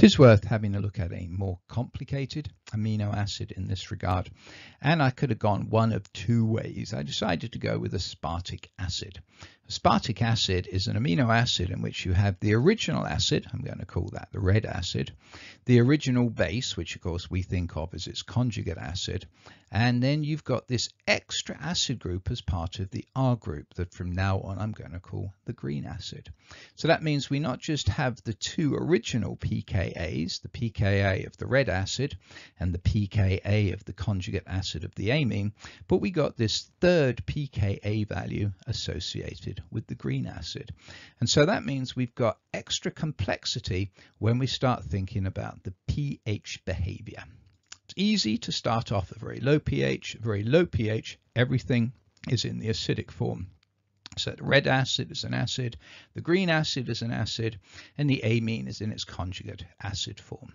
It is worth having a look at a more complicated amino acid in this regard, and I could have gone one of two ways. I decided to go with aspartic acid. Aspartic acid is an amino acid in which you have the original acid, I'm going to call that the red acid, the original base, which of course we think of as its conjugate acid, and then you've got this extra acid group as part of the R group that from now on I'm going to call the green acid. So that means we not just have the two original pKa's, the pKa of the red acid and the pKa of the conjugate acid of the amine, but we got this third pKa value associated with the green acid. And so that means we've got extra complexity when we start thinking about the pH behavior. It's easy to start off at very low pH, very low pH, everything is in the acidic form. So the red acid is an acid, the green acid is an acid, and the amine is in its conjugate acid form.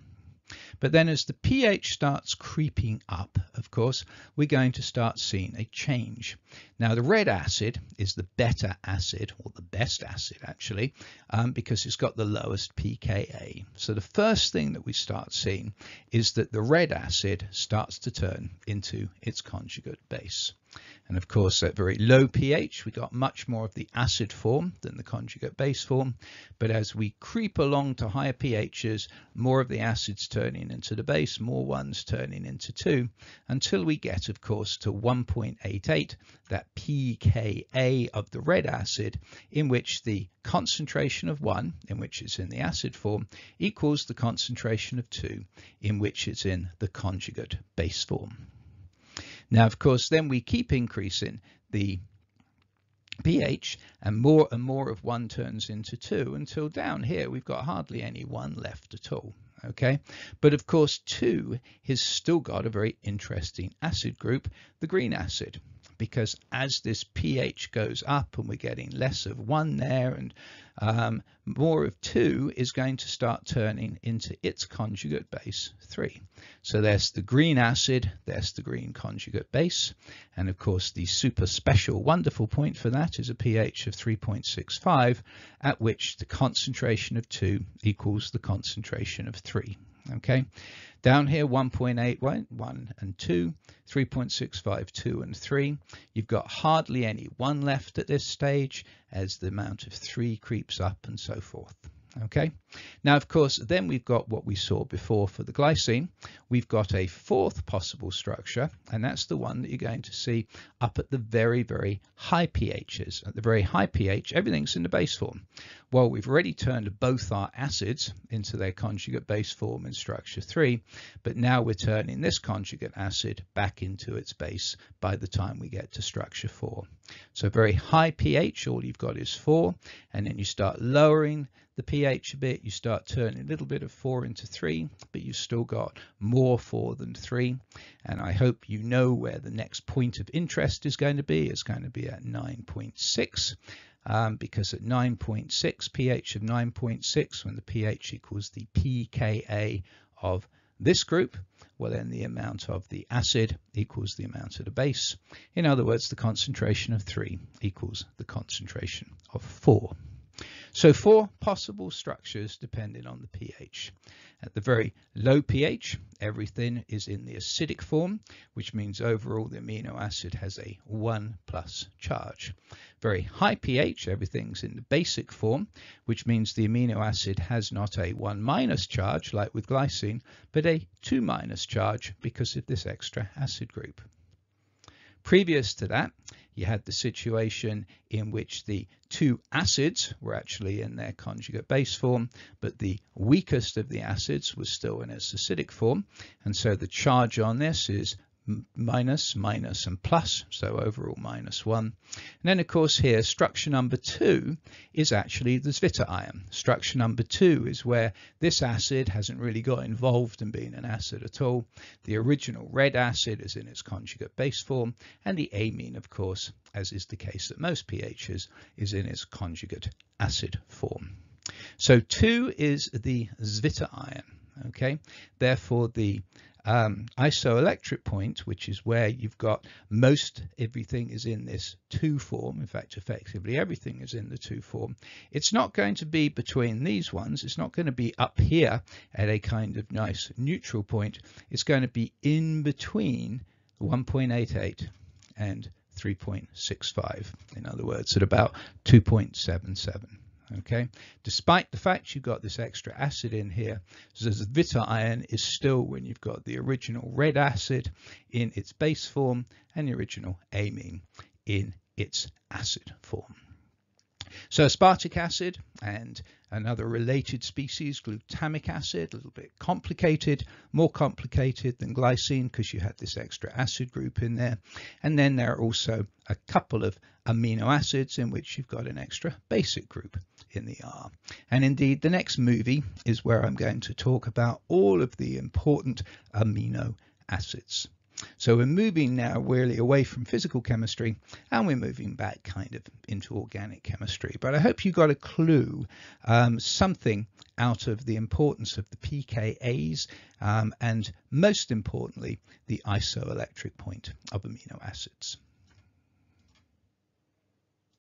But then as the pH starts creeping up, of course, we're going to start seeing a change. Now the red acid is the better acid, or the best acid actually, um, because it's got the lowest pKa. So the first thing that we start seeing is that the red acid starts to turn into its conjugate base. And of course, at very low pH, we got much more of the acid form than the conjugate base form. But as we creep along to higher pHs, more of the acids turning into the base, more ones turning into two, until we get, of course, to 1.88, that pKa of the red acid, in which the concentration of 1, in which it's in the acid form, equals the concentration of 2, in which it's in the conjugate base form. Now, of course, then we keep increasing the pH and more and more of one turns into two. Until down here we've got hardly any one left at all okay? But of course two has still got a very interesting acid group the green acid because as this pH goes up and we're getting less of one there and um, more of two is going to start turning into its conjugate base three. So there's the green acid, there's the green conjugate base. And of course, the super special wonderful point for that is a pH of 3.65 at which the concentration of two equals the concentration of three. Okay, down here 1.8, 1 and 2, 3.65, 2 and 3. You've got hardly any 1 left at this stage as the amount of 3 creeps up and so forth. Okay, now of course then we've got what we saw before for the glycine. We've got a fourth possible structure and that's the one that you're going to see up at the very very high pHs. At the very high pH everything's in the base form. Well we've already turned both our acids into their conjugate base form in structure 3 but now we're turning this conjugate acid back into its base by the time we get to structure 4. So very high pH all you've got is 4 and then you start lowering the pH a bit, you start turning a little bit of 4 into 3, but you've still got more 4 than 3. And I hope you know where the next point of interest is going to be. It's going to be at 9.6. Um, because at 9.6, pH of 9.6, when the pH equals the pKa of this group, well then the amount of the acid equals the amount of the base. In other words, the concentration of 3 equals the concentration of 4. So four possible structures depending on the pH. At the very low pH, everything is in the acidic form, which means overall the amino acid has a 1 plus charge. Very high pH, everything's in the basic form, which means the amino acid has not a 1 minus charge like with glycine, but a 2 minus charge because of this extra acid group. Previous to that, you had the situation in which the two acids were actually in their conjugate base form, but the weakest of the acids was still in its acidic form. And so the charge on this is minus, minus and plus, so overall minus one. And then of course here structure number two is actually the zwitterion. Structure number two is where this acid hasn't really got involved in being an acid at all. The original red acid is in its conjugate base form and the amine of course, as is the case at most pHs, is in its conjugate acid form. So two is the zwitterion. Okay, therefore the um, isoelectric point, which is where you've got most everything is in this 2 form, in fact effectively everything is in the 2 form, it's not going to be between these ones, it's not going to be up here at a kind of nice neutral point, it's going to be in between 1.88 and 3.65, in other words at about 2.77 okay? Despite the fact you've got this extra acid in here so the zwitterion is still when you've got the original red acid in its base form and the original amine in its acid form. So aspartic acid and another related species, glutamic acid, a little bit complicated, more complicated than glycine because you had this extra acid group in there. And then there are also a couple of amino acids in which you've got an extra basic group in the R. And indeed, the next movie is where I'm going to talk about all of the important amino acids. So we're moving now really away from physical chemistry and we're moving back kind of into organic chemistry. But I hope you got a clue, um, something out of the importance of the pKa's um, and most importantly, the isoelectric point of amino acids.